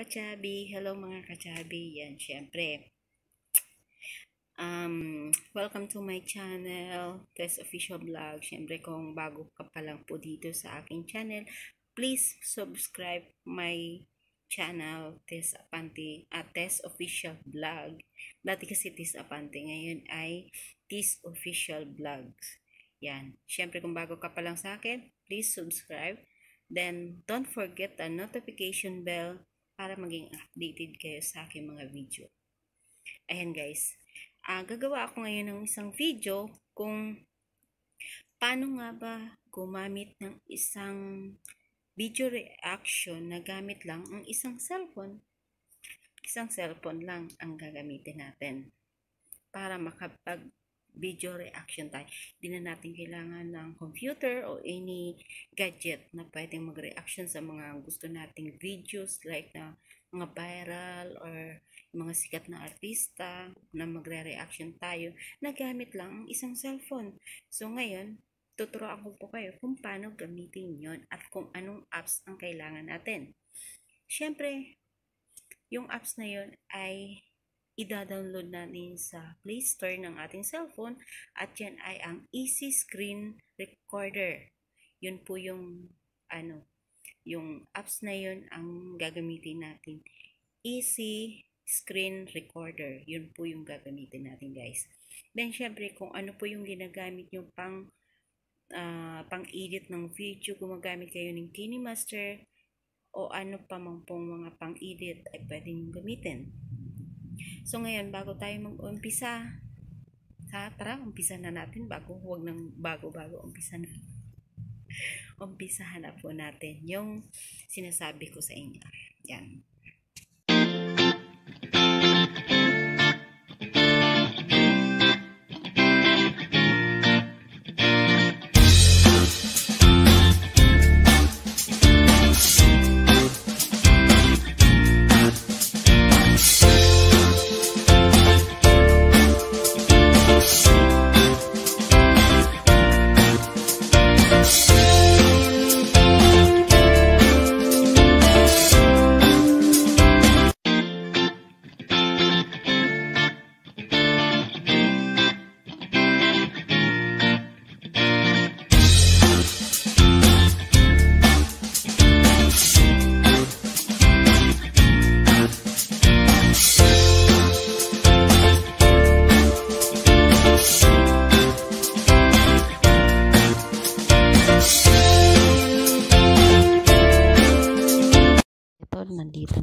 kachabi. Hello mga kachabi. Yan, syempre. Um, welcome to my channel, Tess Official Vlog. Syempre, kung bago ka pa lang po dito sa aking channel, please subscribe my channel, Tess Apante, at Tess Official Vlog. Dati kasi Tess Apante, ngayon ay Tess Official Vlogs. Yan. Syempre, kung bago ka pa lang sa akin, please subscribe. Then, don't forget the notification bell para maging updated kayo sa aking mga video. Ayan guys, uh, gagawa ako ngayon ng isang video kung paano nga ba gumamit ng isang video reaction na gamit lang ang isang cellphone. Isang cellphone lang ang gagamitin natin para makapag video reaction tayo. Hindi na natin kailangan ng computer o any gadget na pwedeng mag-reaction sa mga gusto nating videos like na mga viral or mga sikat na artista na magre-reaction tayo na gamit lang ang isang cellphone. So ngayon, tuturuan ko po kayo kung paano gamitin yon at kung anong apps ang kailangan natin. Siyempre, yung apps na yon ay ida-download natin sa Play Store ng ating cellphone at yan ay ang Easy Screen Recorder. Yun po yung ano, yung apps na yun ang gagamitin natin. Easy Screen Recorder. Yun po yung gagamitin natin guys. Then syempre kung ano po yung ginagamit yung pang uh, pang-edit ng video, gumagamit kayo ng KineMaster o ano pa mang pong mga pang-edit ay pwede gamitin. So ngayon, bago tayo mag-umpisa, ha, tara, umpisa na natin bago, huwag nang bago-bago, umpisa na. Umpisahan na po natin yung sinasabi ko sa inyo. Yan.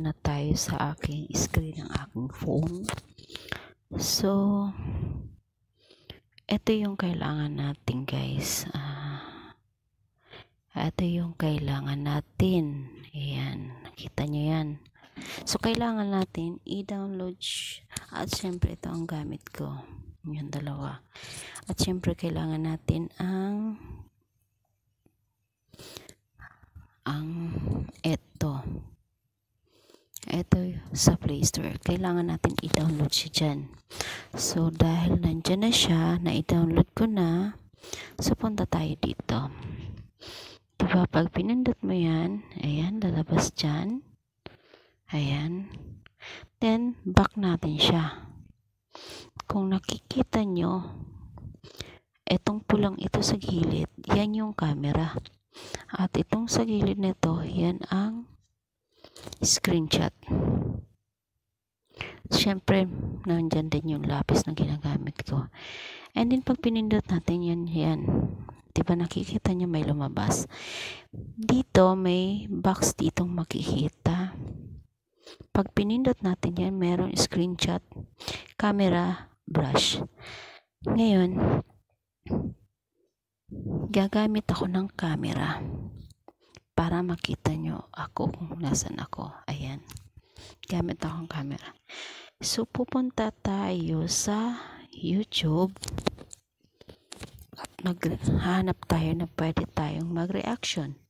Nandito na tayo sa aking screen ng aking phone. So, ito yung kailangan natin guys. Uh, ito yung kailangan natin. Ayan, nakita nyo yan. So, kailangan natin i-download at syempre ito ang gamit ko. Yung dalawa. At syempre kailangan natin ang ang ito ito sa Play Store. Kailangan natin i-download siya dyan. So, dahil nandyan na siya, na i-download ko na, so punta tayo dito. Diba, pag pinindot mo yan, ayan, lalabas dyan. Ayan. Then, back natin siya. Kung nakikita nyo, etong pulang ito sa gilid, yan yung camera. At itong sa gilid nito, yan ang screenshot. Siyempre, nandyan din yung lapis na ginagamit ko. And then, pag pinindot natin yan, yan. Diba nakikita nyo may lumabas. Dito, may box ditong makikita. Pag pinindot natin yan, meron screenshot, camera, brush. Ngayon, gagamit ako ng camera para makita nyo ako kung nasan ako. Ayan. Gamit akong camera. So, pupunta tayo sa YouTube at maghanap tayo na pwede tayong mag-reaction.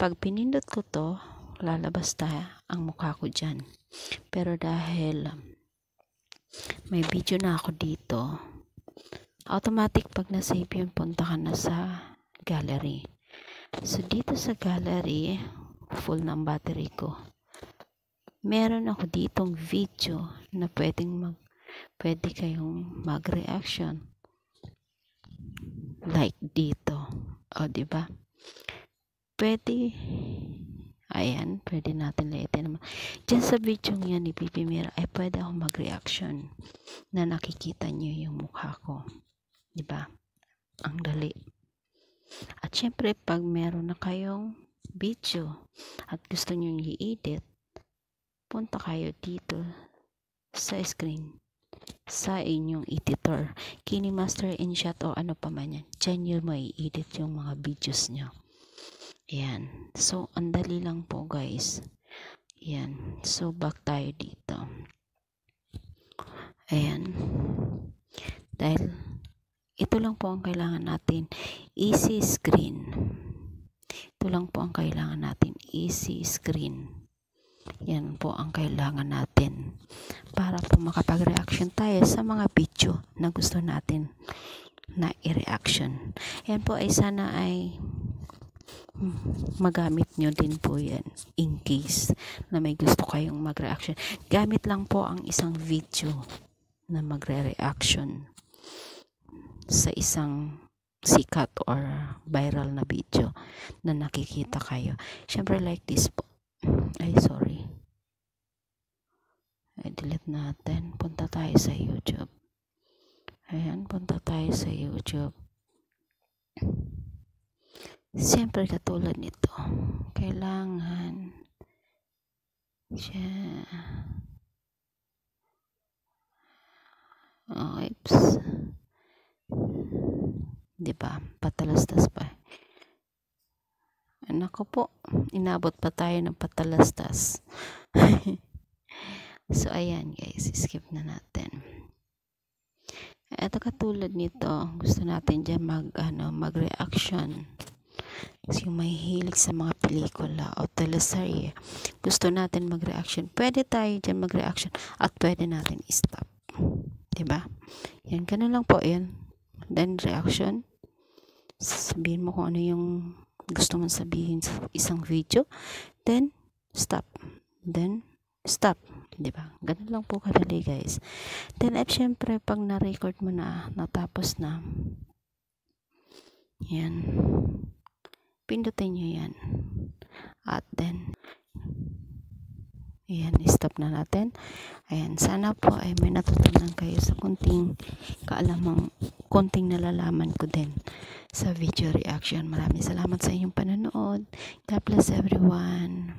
Pag pinindot ko to, lalabas tayo ang mukha ko dyan. Pero dahil may video na ako dito, automatic pag na-save yun, punta ka na sa gallery. So, dito sa gallery, full ng battery ko. meron ako ditong video na pwedeng mag pwede kayong mag-reaction. Like dito. O ba? Pwede ayan pwede natin liitin naman. Dyan sa video yan ni Pipi Mira ay pwede ako mag-reaction na nakikita nyo yung mukha ko. Ba? Ang dali at syempre pag meron na kayong video at gusto nyo i-edit punta kayo dito sa screen sa inyong editor. KineMaster InShot o ano pa man yan. Diyan nyo may edit yung mga videos nyo. Ayan. So, ang dali lang po guys. Ayan. So, back tayo dito. Ayan. Dahil, ito lang po ang kailangan natin. Easy screen. Ito lang po ang kailangan natin. Easy screen. Yan po ang kailangan natin para po makapag-reaction tayo sa mga video na gusto natin na i-reaction. Yan po ay sana ay magamit nyo din po yan in case na may gusto kayong mag-reaction. Gamit lang po ang isang video na magre-reaction sa isang sikat or viral na video na nakikita kayo. Siyempre like this po. Ay sorry. Ay delete natin. Punta tayo sa youtube. Ayan punta tayo sa youtube. Siyempre katulad nito. Kailangan siya. Oops di ba patalastas pa Nako po, inabot pa tayo ng patalastas. so, ayan guys, skip na natin. Ito katulad nito, gusto natin dyan mag, ano, mag-reaction. So, yung may hilig sa mga pelikula o teleserye, gusto natin mag-reaction. Pwede tayo dyan mag-reaction at pwede natin stop. Diba? Yan, ganun lang po yan. Then, reaction. Sabihin mo kung ano yung gusto mong sabihin sa isang video, then stop. Then stop. Di ba? Ganun lang po kadali guys. Then at syempre pag na-record mo na, natapos na, yan. Pindutin nyo yan. At then, Ayan, stop na natin. Ayan, sana po ay may natutunan kayo sa kunting kaalamang, kunting nalalaman ko din sa video reaction. Maraming salamat sa inyong panonood. God bless everyone.